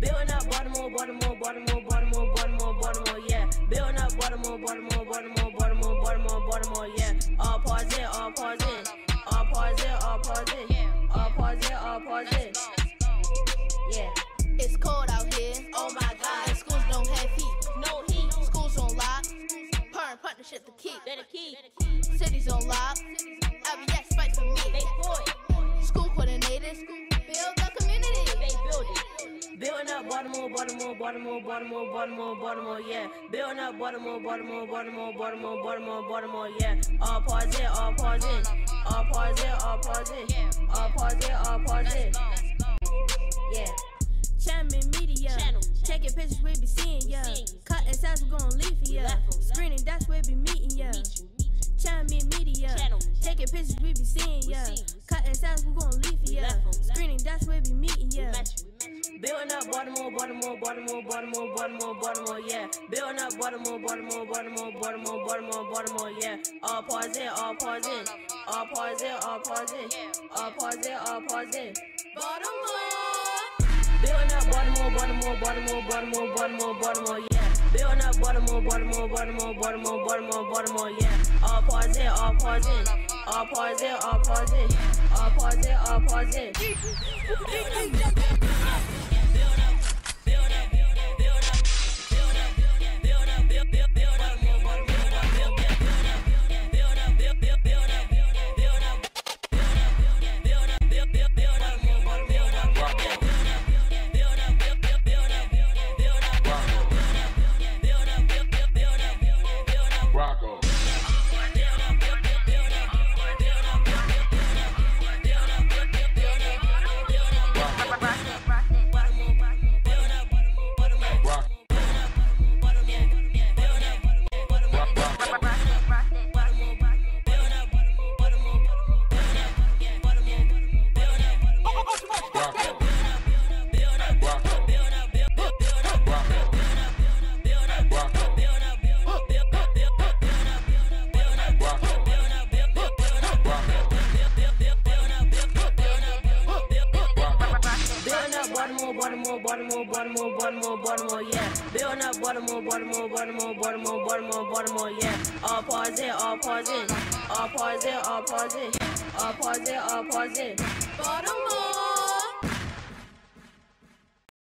Building up Baltimore, Baltimore, Baltimore, Baltimore, Baltimore, Baltimore, yeah. Building up Baltimore, Baltimore, Baltimore, Baltimore, Baltimore, Baltimore, yeah. All pause in, all pause in. All pause in, all pause in. All pause in, all pause in. Yeah. It's cold out here. Oh my God. And schools don't have heat. No heat. Schools on lock. Parent partnership the key. The key. Cities on lock. Building up Baltimore, Baltimore, Baltimore, Baltimore, Baltimore, Baltimore, yeah. Building up Baltimore, Baltimore, Baltimore, Baltimore, Baltimore, Baltimore, yeah. All pause in, all pause in. All pause in, all pause in. All pause in, all pause in. Yeah. Chapman Media. Taking pictures, we be seeing ya. Cutting sounds, we gon' leave ya. Left 'em, left Screening, that's where we meeting ya. Meet you, meet you. Chapman Media. Taking pictures, we be seeing ya. Cutting sounds, we gon' leave ya. left 'em, left 'em. Screening, that's where we up Baltimore, Baltimore, Baltimore, Baltimore, Baltimore, Baltimore, yeah. Building up Baltimore, Baltimore, Baltimore, Baltimore, Baltimore, Baltimore, yeah. All pause in, all pause in. All pause in, all pause in. All pause in, all pause in. Baltimore. Building up Baltimore, Baltimore, Baltimore, Baltimore, Baltimore, Baltimore, yeah. Building up Baltimore, Baltimore, Baltimore, Baltimore, Baltimore, Baltimore, yeah. All pause in, all pause in. All pause in, all pause in. All pause in, all pause in. Baltimore, Baltimore, Baltimore, Baltimore, Baltimore, Baltimore, yeah. Building up Baltimore, Baltimore, Baltimore, Baltimore, Baltimore, Baltimore, yeah. All pause in, all pause in. All pause in, all pause in. All pause in, all pause in. Baltimore.